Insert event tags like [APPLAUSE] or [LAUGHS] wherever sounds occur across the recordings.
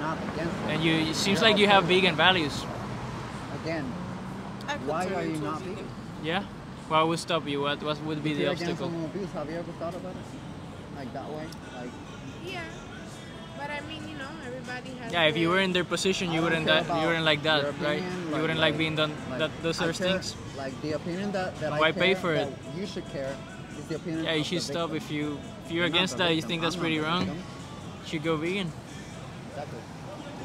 not against it. And you it seems You're like you have vegan values. Again, I why are you not vegan. vegan? Yeah. What would stop you? What what would be If the you're against obstacle? abuse, have you ever thought about it? Like that way? Like, Yeah. But I mean, you know, everybody has. Yeah, if you were in their position, you wouldn't that, you wouldn't like that, your right? opinion, You wouldn't like like- being done like, that those sort of things. Like the opinion that, that Why I pay care for it? that You should care. Is the opinion Yeah, you should stop if you if you're You're against that. You think that's I'm not pretty wrong. You should go vegan. Exactly.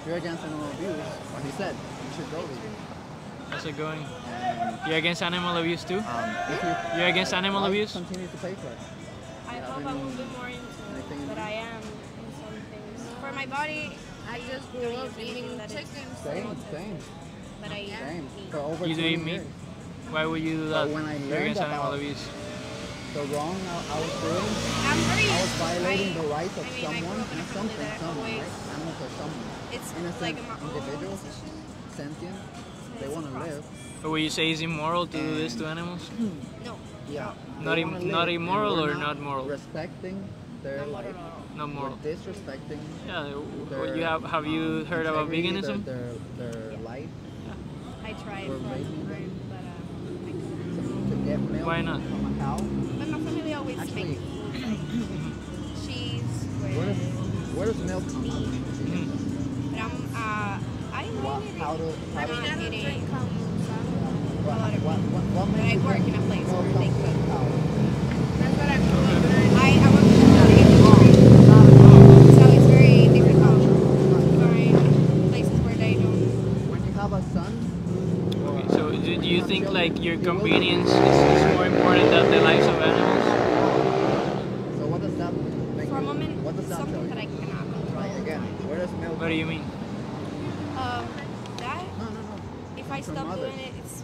If you're against animal abuse, like he said, you should go vegan. How's it going? And You against animal abuse too? um, if you You're against animal why abuse? continue to pay for it. I Yeah, hope I I will be more into anything it, in but? I am in some things. For my body, I just grew don't up eating chicken. Same, same, but I eat same. meat. For over You do 20 eat meat? Why would you do But that? when I You're learned against animal about- abuse. The wrong I, I was doing, I'm very. I was violating I- the rights of I mean, I someone grew up in a and something, that someone, always. right? Animals are someone. It's Innocent like my individuals. decision. Sentient. They want to live. process. But would you say it's immoral to do this to animals? [CLEARS THROAT] No. Yeah. Not im- wanna not immoral or not moral? Respecting their Not life. at all. Not moral. We're disrespecting Yeah. their, You have have you um, heard about veganism? Their, their, their life. I tried We're for a raising time, them. but um, I couldn't. To, to get milk Why not? from a cow. But my family always Actually- makes food like cheese Where does, with where does milk come from? Mhm. But I'm, uh, I What, like it. how do, how I'm not I don't drink lot of- what, what, what But I work in a place where they comes cook. That's what I grew up. I, I work in the industry, so it's very difficult places where they don't. When you have a son, Okay, so do, do you think like your convenience is, is more important than the lives of animals? So what does that make For a you- moment, What does that tell something you? that I cannot control. Right, again, where does milk What do you mean? Um, that No, no, no. if I stop others. doing it, it's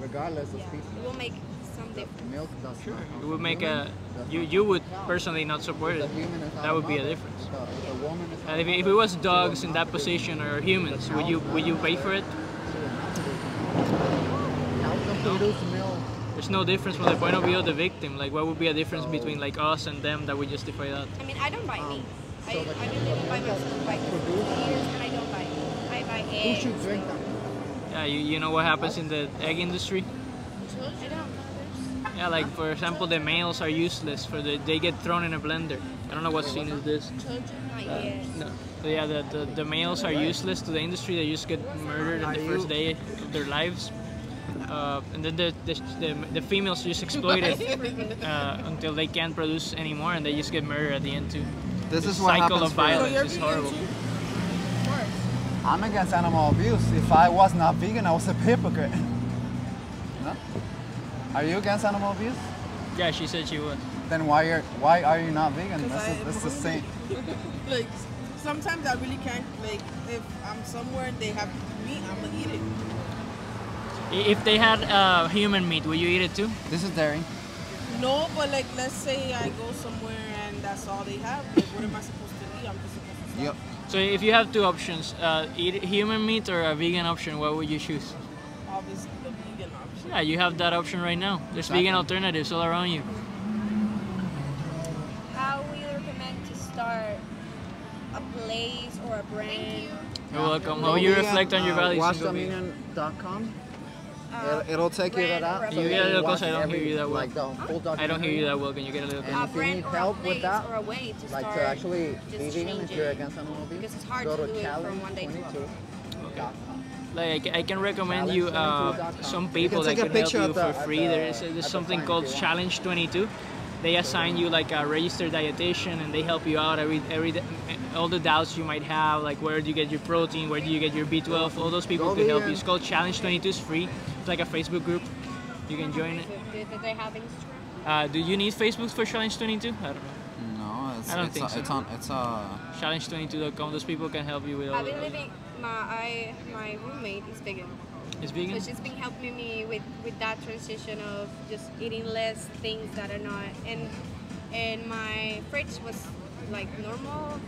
Regardless of yeah, species. it will make some difference. milk does Sure. not It would make a you you would personally not support it. the human is That would be a difference. if a woman is And if, if it was dogs in that position or humans, would you would you pay for it? she will not produce milk. Cows don't produce milk. There's no difference from the point of view of the victim. Like, what would be a difference between like us and them that would justify that? I mean, I don't buy um, meat. I, I've been living by myself by years, and I don't buy meat. I buy Who eggs. should drink them? Yeah, you, you know what happens in the egg industry? Yeah, like for example, the males are useless for the they get thrown in a blender. I don't know what scene is this. Uh, no. So yeah, the, the, the males are useless to the industry. They just get murdered in the first day of their lives. Uh, and then the, the, the, the females just exploited [LAUGHS] uh, until they can't produce anymore and they just get murdered at the end too. This The is what cycle happens of violence you're is horrible. Too? I'm against animal abuse. If I was not vegan, I was a hypocrite. [LAUGHS] no? Are you against animal abuse? Yeah, she said she would. Then why are why are you not vegan? Because This I is, this is the same. [LAUGHS] like sometimes I really can't like if I'm somewhere and they have meat, I'm gonna eat it. If they had uh, human meat, would you eat it too? This is dairy. No, but like let's say I go somewhere and that's all they have. Like, what am I supposed to eat? I'm just supposed to stop. Yep. So if you have two options, uh, eat human meat or a vegan option, what would you choose? Obviously the vegan option. Yeah, you have that option right now. There's Exactly. vegan alternatives all around you. How will you recommend to start a place or a brand? You're welcome. Go How you reflect on your uh, values? and go vegan. WatchDominion.com. Uh, It'll, it'll take you to that. or a You you get a little closer, I don't hear you that well. Like the full. I don't hear you that well. Can you get a little And closer? a if you need help with that, or a way to Like to actually just be vegan if change you're it. against animal abuse. Because it's hard go to to do it from challenge one day to 22. another. Like I can recommend you uh, some people can that can help you for free. There's, there's something called if you want. Challenge 22. They assign you like a registered dietitian and they help you out every every all the doubts you might have, like where do you get your protein, where do you get your B12. All those people Go can help you. It's called Challenge 22. It's free. It's like a Facebook group. You can join it. Do, do they have Instagram? Uh, do you need Facebook for Challenge 22? I don't know. No, it's, I don't it's, think a, so. it's on. It's a. Challenge22.com. Those people can help you with all I've been living. My I my roommate is vegan, It's so she's been helping me with with that transition of just eating less things that are not and and my fridge was like normal.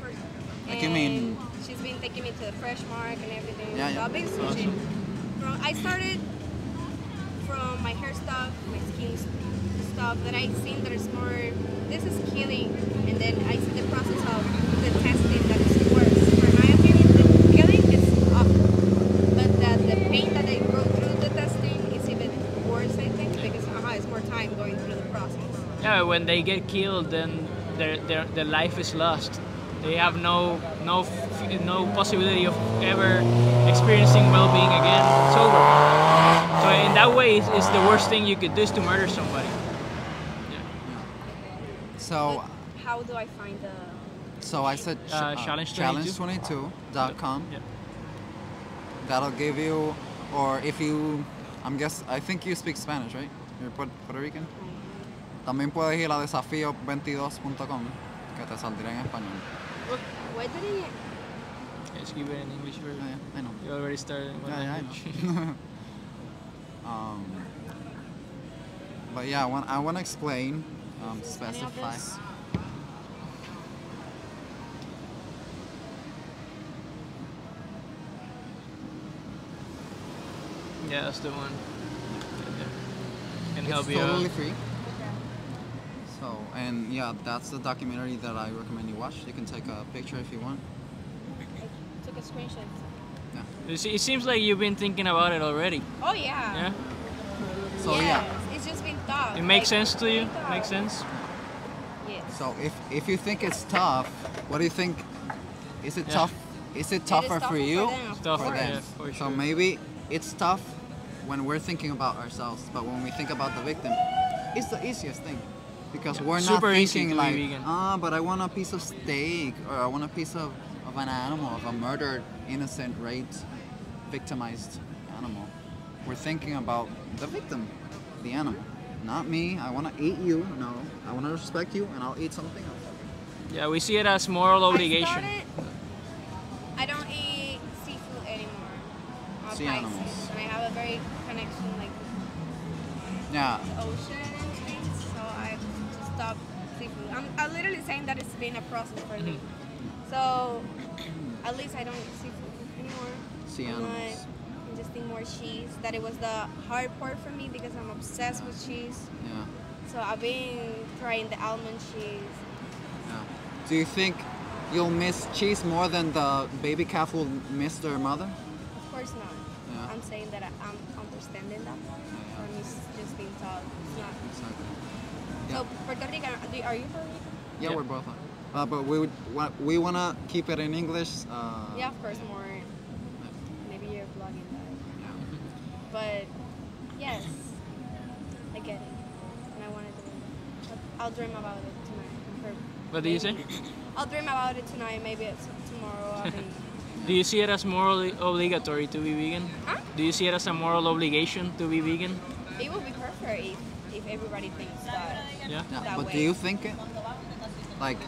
food, Like you mean- She's been taking me to the Fresh Mark and everything. Yeah, yeah. I've been switching. From I started from my hair stuff, my skin stuff that I seen that is more. This is killing, and then I see the process of the testing towards, I because Aha more time going through the process. Yeah, when they get killed, then their, their, their life is lost. They have no, no, no possibility of ever experiencing well-being again sober. So in that way, it's, it's, the worst thing you could do is to murder somebody. Yeah. So... But how do I find the... So I said uh, challenge22.com. Uh, challenge yeah. That'll give you, or if you I'm guess, I think you speak Spanish, right? You're Puer- Puerto Rican. También puedes ir a desafío22.com, que te saldrá en español. Why didn't you? Let's give it in English Yeah, version. yeah, I know. You already started. with Yeah, yeah, I know. [LAUGHS] um, but yeah, I want, I want to explain, um, specify. this? Yeah, that's the one. Can It's help you totally out. free. So, and yeah, that's the documentary that I recommend you watch. You can take a picture if you want. I took a screenshot. You see, It seems like you've been thinking about it already. Oh yeah. Yeah. So yes, yeah, It's just been thought. It makes like, sense to you. been. Makes sense. Yes. so if if you think it's tough, what do you think? Is it Yeah. tough? Is it tougher for you? them, of It's tougher, for them. yeah, for so maybe it's tough when we're thinking about ourselves, but when we think about the victim, it's the easiest thing because Yeah, we're not super easy thinking like, vegan. ah, but I want a piece of steak or I want a piece of, of an animal, of a murdered, innocent, raped, victimized animal. We're thinking about the victim, the animal, not me. I want to eat you. No, I want to respect you, and I'll eat something else. Yeah, we see it as moral obligation. I, started, I don't eat seafood anymore. I'm Sea animals. Very connection like Yeah, the ocean and things, so I stopped seafood. I'm, I'm literally saying that it's been a process for me. Mm-hmm. So at least I don't eat seafood anymore. sea I'm not animals. ingesting more cheese. That it was the hard part for me because I'm obsessed with cheese. Yeah. So I've been trying the almond cheese. Yeah. Do you think you'll miss cheese more than the baby calf will miss their mother? Of course not. Yeah. I'm saying that I, I'm understanding that part. Yeah. For me, it's just being taught. It's not. Exactly. So Puerto Rican, are you Puerto Rican? Yeah, Yeah. we're both. Uh, but we would wa- we wanna keep it in English. Uh, yeah, of course, more. Maybe you're vlogging that. yeah. [LAUGHS] But yes, I get it, and I want to do it. I'll dream about it tonight. Or What do you say? I'll dream about it tonight. Maybe it's tomorrow. I'll [LAUGHS] be. Do you see it as morally obligatory to be vegan? Huh? Do you see it as a moral obligation to be vegan? It would be perfect if, if everybody thinks that. Yeah. Yeah, That but way. do you think it? Like,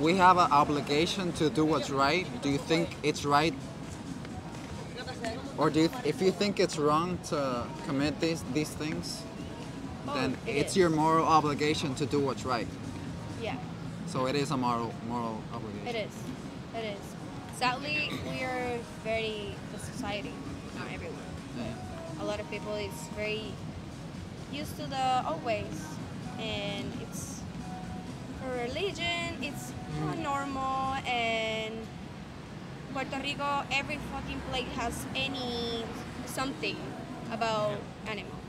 we have an obligation to do what's right. Do you think it's right? Or do you, if you think it's wrong to commit these these things, Oh, then it it's is. your moral obligation to do what's right. Yeah. So it is a moral moral obligation. It is. It is. Sadly, we are very the society, not everyone. Yeah. A lot of people is very used to the old ways, and it's for religion. It's normal, and Puerto Rico, every fucking plate has any something about animals.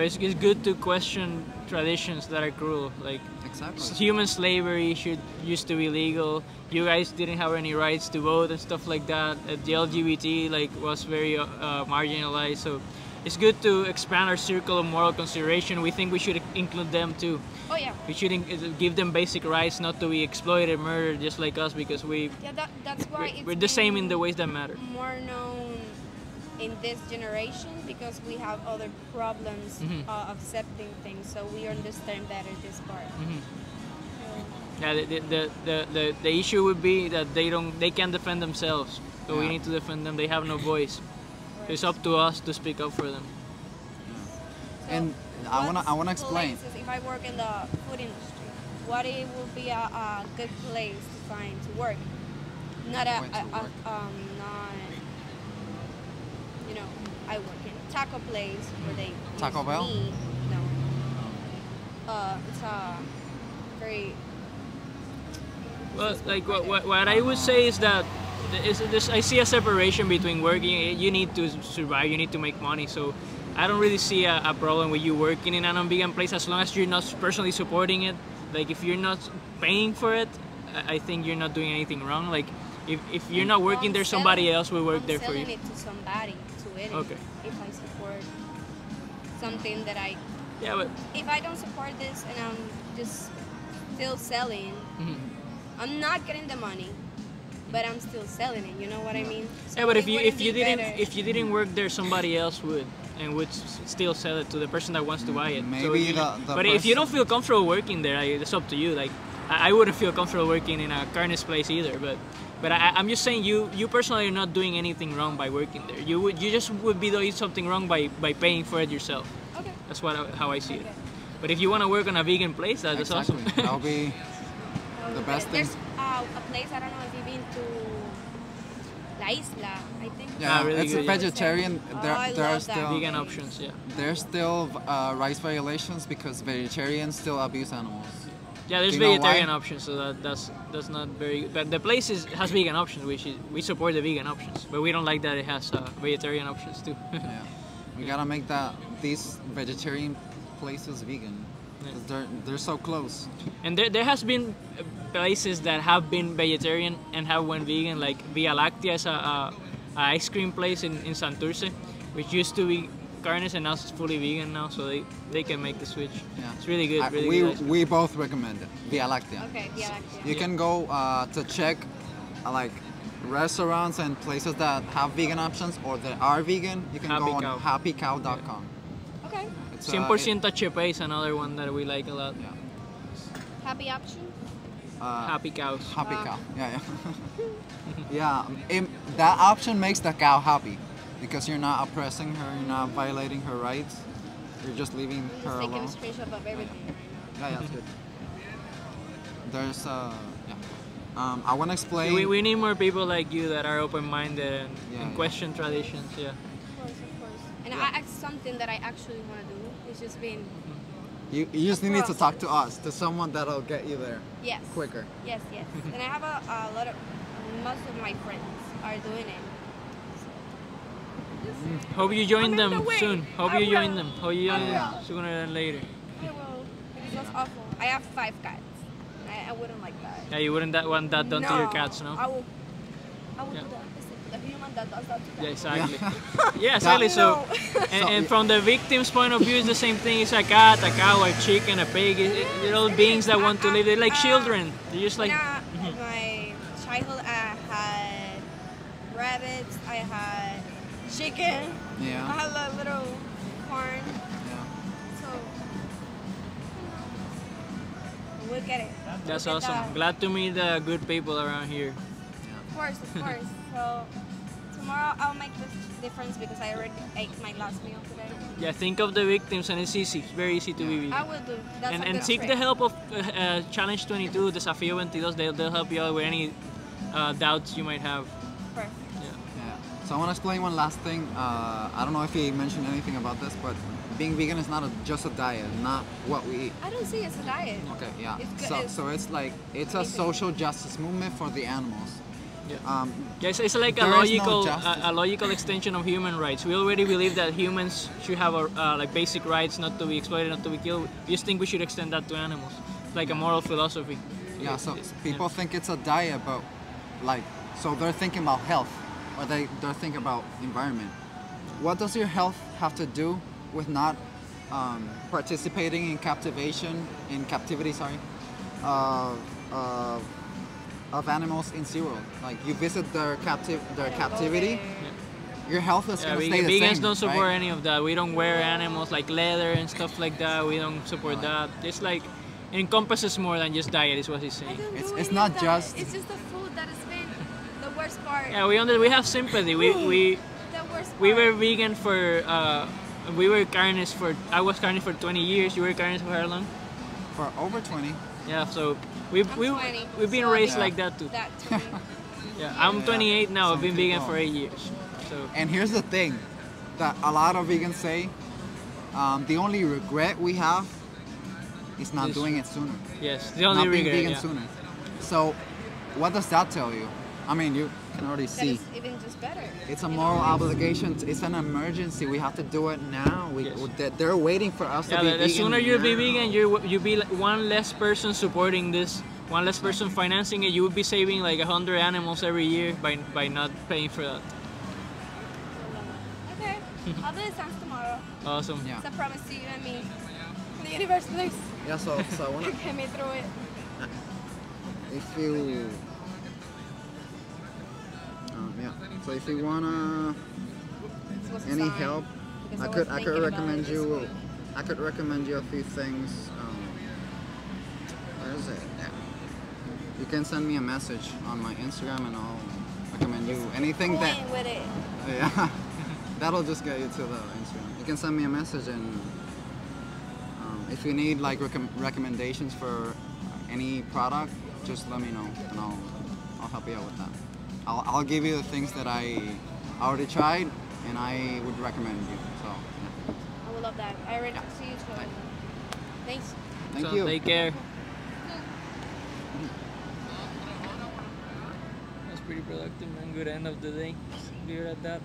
Yeah. So, Yeah, but it's, it's good to question traditions that are cruel. Like Exactly. human slavery should used to be legal. You guys didn't have any rights to vote and stuff like that. Uh, the LGBT like was very uh, uh, marginalized. So it's good to expand our circle of moral consideration. We think we should include them too. oh yeah, We should in- give them basic rights, not to be exploited, murdered, just like us, because we yeah. That, that's why we're, it's we're the same in the ways that matter. more known in this generation because we have other problems Mhm. uh, accepting things, so we understand better this part. Mhm. Yeah, the, the, the, the, the, the issue would be that they don't they can't defend themselves. So we need to defend them. They have no voice. So it's up to us to speak up for them. so And I wanna I wanna explain. places- if I work in the food industry, what it would be a, a good place to find to work? Not a, Way to a, a um not you know I work in a taco place where they Taco use Bell? meat. No. Uh, it's a very Well, like what, what, what I would say is that is this, I see a separation between working. You need to survive. You need to make money. So I don't really see a, a problem with you working in an non-vegan place as long as you're not personally supporting it. Like if you're not paying for it, I I think you're not doing anything wrong. Like if, if you're not working there, somebody else will work I'm there for selling you. it to somebody to eat it. Okay. If I support something that I, Yeah, but if I don't support this and I'm just still selling, mhm. I'm not getting the money, but I'm still selling it. You know what I mean? So yeah, but if you if you be didn't better- if you didn't work there, somebody else would and would s- still sell it to the person that wants to buy it. Maybe you- the- the but if you don't feel comfortable working there, I, it's up to you. Like I, I wouldn't feel comfortable working in a carnist place either. But but I, I'm just saying you you personally are not doing anything wrong by working there. You would you just would be doing something wrong by by paying for it yourself. okay. That's what I, how I see it. But if you want to work on a vegan place, that, that's exactly. awesome. That'll be [LAUGHS] the best thing. There's uh, a place I don't know if you've been to La Isla, I think. Yeah, Ah, really it's good, a vegetarian. Oh, there, I there are still vegan options, yeah. there's still uh, rights violations because vegetarians still abuse animals. Yeah, there's Do you know vegetarian why? options, so that, that's that's not very. But the place is, has vegan options, which is we support the vegan options, but we don't like that it has uh, vegetarian options too. [LAUGHS] Yeah, we gotta make that these vegetarian places vegan. Yeah. They're they're so close. and there, there has been places that have been vegetarian and have went vegan, like Via Lactea is a, a, a ice cream place in, in Santurce, which used to be carnes and now it's fully vegan now, so they, they can make the switch. Yeah. It's really good. I- we good we both recommend it. Via Lactea. Okay, yeah, like You can go uh, to check uh, like restaurants and places that have vegan options or that are vegan. You can Happy go on Cow. happycow.com. Okay. It's, uh, 100% HP is another one that we like a lot. Yeah. Happy option. Uh, Happy cows. Happy Wow. cow. Yeah, yeah. [LAUGHS] [LAUGHS] yeah, it, that option makes the cow happy because you're not oppressing her, you're not violating her rights. You're just leaving I'm her just taking a alone. screenshot of everything. Yeah, yeah, that's good. There's uh, yeah. Um, I want to explain. We, we need more people like you that are open-minded and, Yeah, and yeah. question traditions. Yeah. Of course, of course. And I, it's something that I actually want to do. It's just been you, you just need to talk to us, to someone that'll get you there yes. quicker. Yes, yes. and I have a, a lot of most of my friends are doing it. Hope you join them the soon. Hope I you join them. Hope you join them sooner than later. I will. It was awful. I have five cats. I, I wouldn't like that. Yeah, you wouldn't that want that done to your cats, no? I will. I will Yeah. do that. Listen, the human that does that to Yeah, exactly. Yeah, [LAUGHS] [LAUGHS] exactly. So, and, and from the victim's point of view, it's the same thing. It's a cat, a cow, a chicken, a pig. It, it, they're all beings that want to live. They're like Uh, children. They're just like. When I- in my childhood, I had rabbits. I had chicken. I Yeah. had a little corn. yeah. So we'll get it. That's We'll get awesome. that. Glad to meet the good people around here. Of course, of course. so tomorrow I'll make the difference because I already ate my last meal today. Yeah, think of the victims, and it's easy. It's very easy to be vegan. I will do. That's and a and good seek trick. the help of uh, uh, Challenge 22, Desafío 22. They'll, they'll help you out with any uh, doubts you might have. Perfect. Yeah. Yeah. So I want to explain one last thing. Uh, I don't know if he mentioned anything about this, but being vegan is not a, just a diet, not what we eat. I don't see it's a diet. Okay, yeah. It's good- So, it's- so it's like it's a social justice movement for the animals. Yeah. Um, Yeah, it's, it's like a There is no logical, a, a logical extension of human rights. We already believe that humans should have a, uh, like basic rights, not to be exploited, not to be killed. We just think we should extend that to animals. It's like a moral philosophy. yeah. So It's- people think it's a diet, but like, so they're thinking about health, or they they're thinking about environment. What does your health have to do with not um, participating in captivation, in captivity? Sorry, uh, uh, of animals in SeaWorld. Like you visit their captive their captivity, your health is Yeah, gonna we, stay the vegans same. don't support right? any of that. We don't wear animals like leather and stuff like that. We don't support that. It's like it encompasses more than just diet, is what he's saying. It's- it's not just- It's just part. Yeah, we under, we have sympathy. We we The worst part. we were vegan for uh, we were carnivores for I was carnivore for 20 years. You were carnivore for how long? For over 20. Yeah, so we I'm we 20, we've been so raised think- like that too. That to me. [LAUGHS] Yeah, I'm 28 now. I've been vegan people- for eight years. So And here's the thing that a lot of vegans say um, the only regret we have is not Is- doing it sooner. yes, the only not being vegan yeah. sooner. So, what does that tell you? I mean, you can already see. is even just better. It's a moral know? obligation. It's an emergency. We have to do it now. We, Yes. they're- They're waiting for us Yeah, to be the, the vegan sooner you be vegan, you you be like one less person supporting this, one less person financing it. You would be saving like a hundred animals every year by by not paying for that. Okay. I'll do the exams tomorrow. Awesome. Yeah. It's a promise to you and me. The universe, please. Yeah. So, so I wanna, [LAUGHS] Get me through it. if you, yeah. So if you wanna This was a any help, I could I could recommend you. I could recommend you a few things. Um, where is it? Yeah. You can send me a message on my Instagram, and I'll recommend you anything that. Going with it. Yeah, [LAUGHS] that'll just get you to the Instagram. You can send me a message, and um, if you need like recom- recommendations for any product, just let me know, and I'll I'll help you out with that. I'll I'll give you the things that I already tried, and I would recommend you. So yeah. I would love that. I already see you soon. Thanks. thank so you. take care. That's pretty productive, man. Good end of the day. Leave it at that.